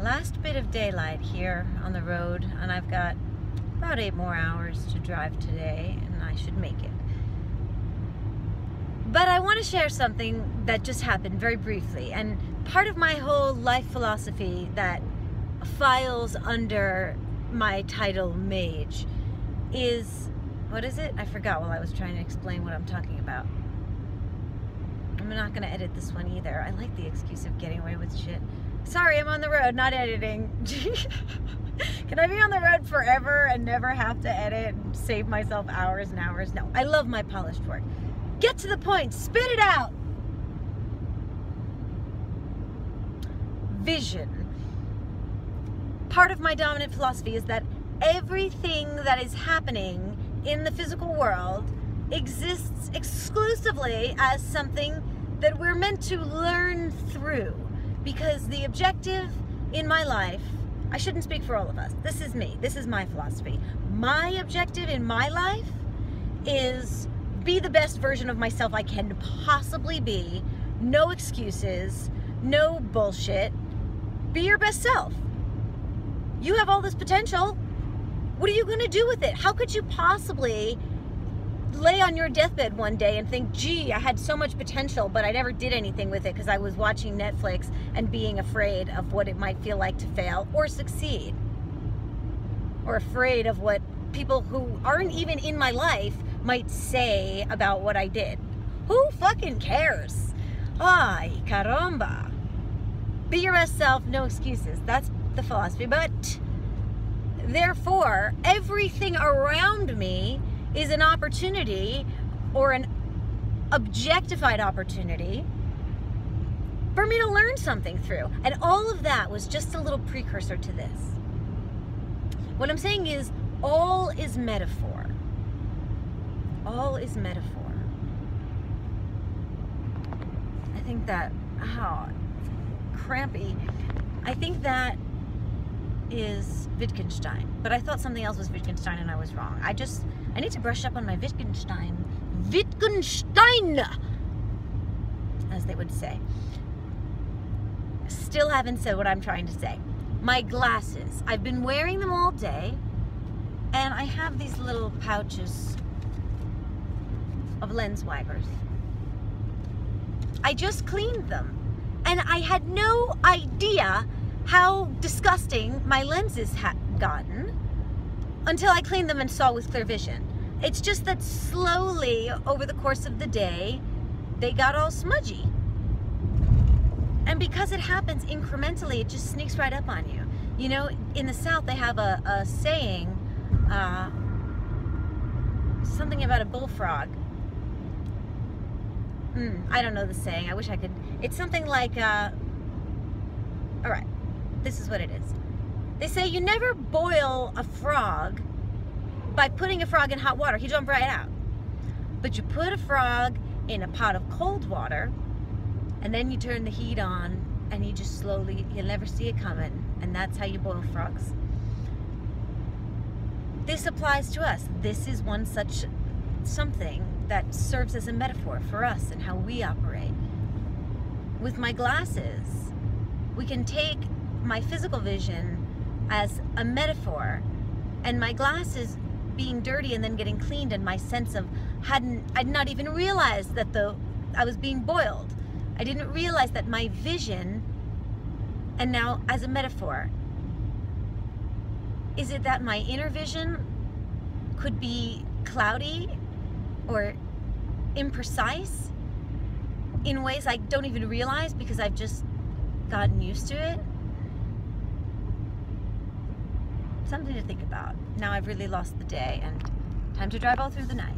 last bit of daylight here on the road, and I've got about eight more hours to drive today, and I should make it. But I want to share something that just happened very briefly, and part of my whole life philosophy that files under my title Mage is what is it? I forgot while I was trying to explain what I'm talking about. I'm not gonna edit this one either. I like the excuse of getting away with shit. Sorry, I'm on the road, not editing. Can I be on the road forever and never have to edit and save myself hours and hours? No, I love my polished work. Get to the point, spit it out. Vision. Part of my dominant philosophy is that everything that is happening in the physical world exists exclusively as something that we're meant to learn through. Because the objective in my life, I shouldn't speak for all of us. This is me. This is my philosophy. My objective in my life is be the best version of myself I can possibly be. No excuses, no bullshit. Be your best self. You have all this potential. What are you going to do with it? How could you possibly lay on your deathbed one day and think, gee, I had so much potential, but I never did anything with it because I was watching Netflix and being afraid of what it might feel like to fail or succeed? Or afraid of what people who aren't even in my life might say about what I did. Who fucking cares? Ay, caramba. Be your best self, no excuses. That's the philosophy. But therefore, everything around me is an opportunity or an objectified opportunity for me to learn something through. And all of that was just a little precursor to this. What I'm saying is, all is metaphor. All is metaphor. I think that, oh, crampy. I think that is Wittgenstein, but I thought something else was Wittgenstein and I was wrong. I just, I need to brush up on my Wittgenstein. Wittgenstein! As they would say. Still haven't said what I'm trying to say. My glasses. I've been wearing them all day, and I have these little pouches of lens wipers. I just cleaned them, and I had no idea how disgusting my lenses had gotten until I cleaned them and saw with clear vision. It's just that slowly over the course of the day, they got all smudgy. And because it happens incrementally, it just sneaks right up on you. You know, in the South, they have a, a saying, uh, something about a bullfrog. Mm, I don't know the saying. I wish I could. It's something like, uh, all right this is what it is. They say you never boil a frog by putting a frog in hot water. He jump right out. But you put a frog in a pot of cold water and then you turn the heat on and you just slowly, you'll never see it coming. And that's how you boil frogs. This applies to us. This is one such something that serves as a metaphor for us and how we operate. With my glasses, we can take my physical vision as a metaphor and my glasses being dirty and then getting cleaned and my sense of hadn't I'd not even realized that the I was being boiled. I didn't realize that my vision and now as a metaphor is it that my inner vision could be cloudy or imprecise in ways I don't even realize because I've just gotten used to it? Something to think about. Now I've really lost the day and time to drive all through the night.